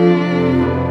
Música